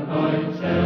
anointed.